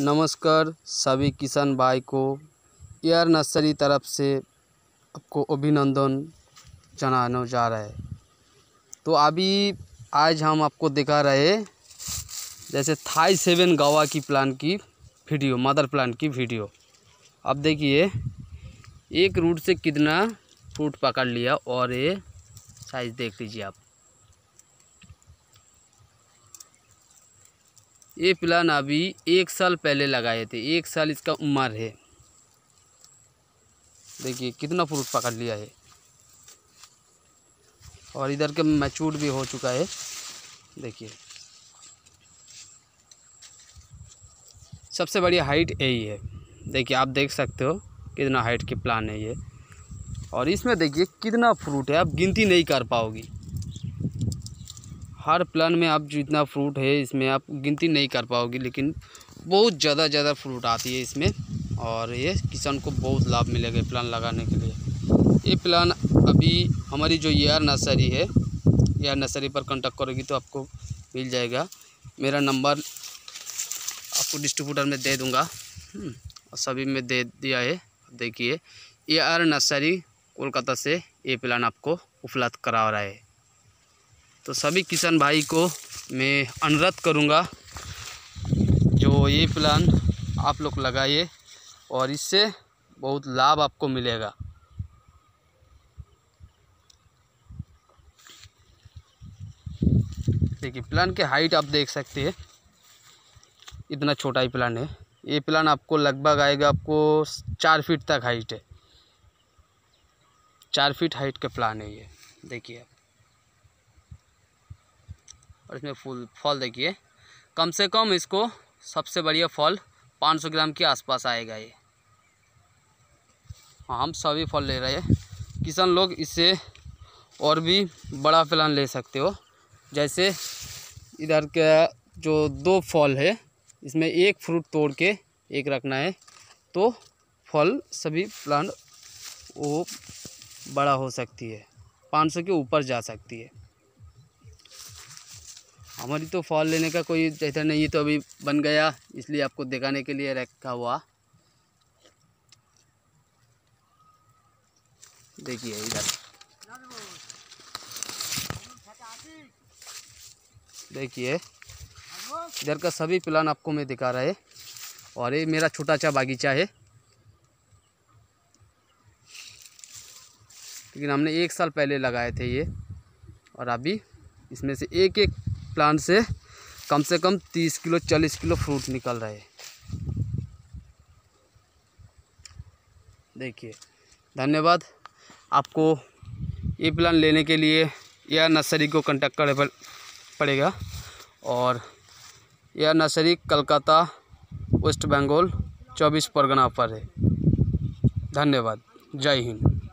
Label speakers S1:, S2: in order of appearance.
S1: नमस्कार सभी किसान भाई को एयर नर्सरी तरफ़ से आपको अभिनंदन जनाने जा रहा है। तो अभी आज हम आपको दिखा रहे जैसे थाई सेवन गवा की प्लान की वीडियो मदर प्लान की वीडियो। अब देखिए, एक रूट से कितना फ्रूट पकड़ लिया और ये साइज़ देख लीजिए आप। ये प्लान अभी एक साल पहले लगाए थे, एक साल इसका उम्र है। देखिए, कितना फ्रूट पकड़ लिया है। और इधर के मैचूर भी हो चुका है। देखिए। सबसे बड़ी हाइट यही है। देखिए, आप देख सकते हो कितना हाइट के प्लान है ये। और इसमें देखिए, कितना फ्रूट है, आप गिनती नहीं कर पाओगी। हर प्लान में आप जितना फ्रूट है इसमें आप गिनती नहीं कर पाओगी लेकिन बहुत ज़्यादा ज़्यादा फ्रूट आती है इसमें। और ये किसान को बहुत लाभ मिलेगा प्लान लगाने के लिए। ये प्लान अभी हमारी जो यार नर्सरी है यार नर्सरी पर कांटेक्ट करोगी तो आपको मिल जाएगा। मेरा नंबर आपको डिस्ट्रीब्यूटर में दे दूँगा। हम्म, और सभी में दे दिया है। देखिए ये आर नर्सरी कोलकाता से ये प्लान आपको उपलब्ध करा रहा है। तो सभी किसान भाई को मैं अनुरोध करूँगा, जो ये प्लान आप लोग लगाइए और इससे बहुत लाभ आपको मिलेगा। देखिए प्लान के हाइट आप देख सकते हैं। इतना छोटा ही प्लान है। ये प्लान आपको लगभग आएगा, आपको चार फीट तक हाइट है। चार फीट हाइट का प्लान है ये। देखिए आप। और इसमें फूल, फल देखिए। कम से कम इसको सबसे बढ़िया फल 500 ग्राम के आसपास आएगा ये। हाँ हम सभी फल ले रहे हैं। किसान लोग इससे और भी बड़ा प्लान ले सकते हो। जैसे इधर का जो दो फल है, इसमें एक फ्रूट तोड़ के एक रखना है तो फल सभी प्लांट वो बड़ा हो सकती है। 500 के ऊपर जा सकती है। हमारी तो फॉल लेने का कोई जैसा नहीं है तो अभी बन गया, इसलिए आपको दिखाने के लिए रखा हुआ। देखिए इधर। देखिए, इधर का सभी प्लान आपको मैं दिखा रहा है, और ये मेरा छोटा सा बागीचा है। लेकिन हमने एक साल पहले लगाए थे ये, और अभी इसमें से एक एक प्लांट से कम से कम तीस किलो, चालीस किलो फ्रूट निकल रहे हैं। देखिए, धन्यवाद आपको ये प्लान लेने के लिए। या नर्सरी को कांटेक्ट करना पड़ेगा। और यह नर्सरी कलकत्ता, वेस्ट बंगाल, चौबीस परगना पर है। धन्यवाद। जय हिंद।